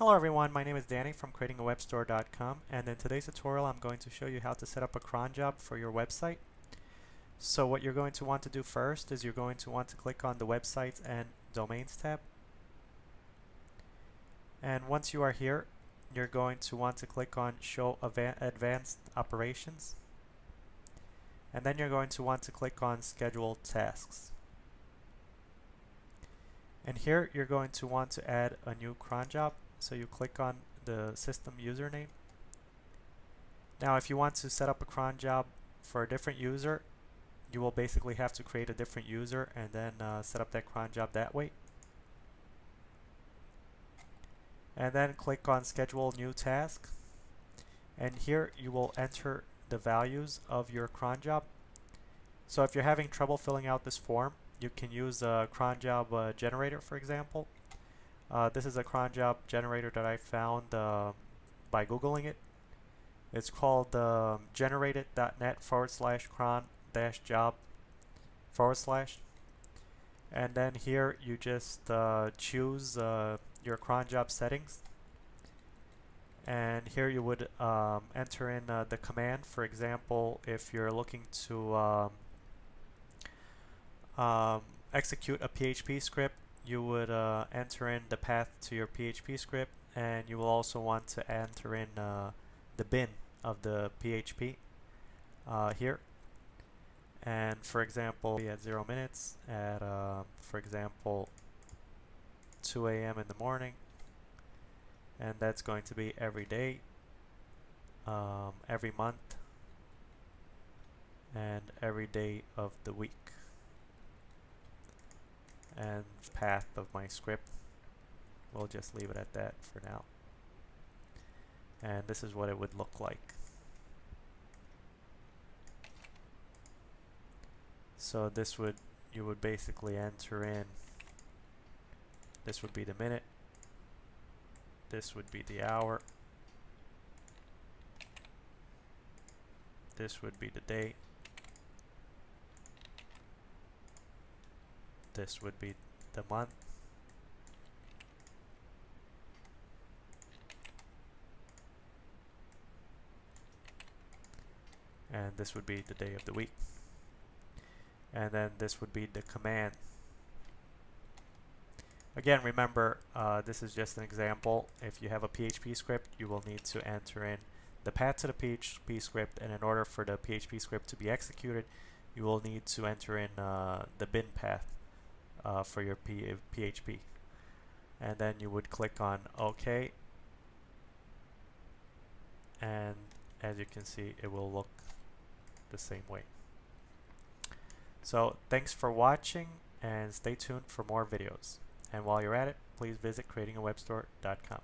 Hello everyone, my name is Danny from creatingawebstore.com and in today's tutorial I'm going to show you how to set up a cron job for your website. So what you're going to want to do first is you're going to want to click on the websites and domains tab. And once you are here, you're going to want to click on show advanced operations. And then you're going to want to click on schedule tasks. And here you're going to want to add a new cron job. So you click on the system username. Now if you want to set up a cron job for a different user, you will basically have to create a different user and then uh, set up that cron job that way. And then click on schedule new task. And here you will enter the values of your cron job. So if you're having trouble filling out this form, you can use a cron job uh, generator, for example. Uh, this is a cron job generator that I found uh, by Googling it. It's called um, generateit.net forward slash cron dash job forward slash. And then here you just uh, choose uh, your cron job settings. And here you would um, enter in uh, the command. For example, if you're looking to um, um, execute a PHP script, you would uh, enter in the path to your PHP script and you will also want to enter in uh, the bin of the PHP uh, here. And for example, at 0 minutes, at uh, for example 2 a.m. in the morning, and that's going to be every day, um, every month, and every day of the week and path of my script. We'll just leave it at that for now. And this is what it would look like. So this would, you would basically enter in, this would be the minute, this would be the hour, this would be the date, this would be the month. And this would be the day of the week. And then this would be the command. Again remember uh, this is just an example. If you have a PHP script you will need to enter in the path to the PHP script. And in order for the PHP script to be executed you will need to enter in uh, the bin path uh, for your P PHP. And then you would click on OK. And as you can see, it will look the same way. So thanks for watching and stay tuned for more videos. And while you're at it, please visit creatingawebstore.com.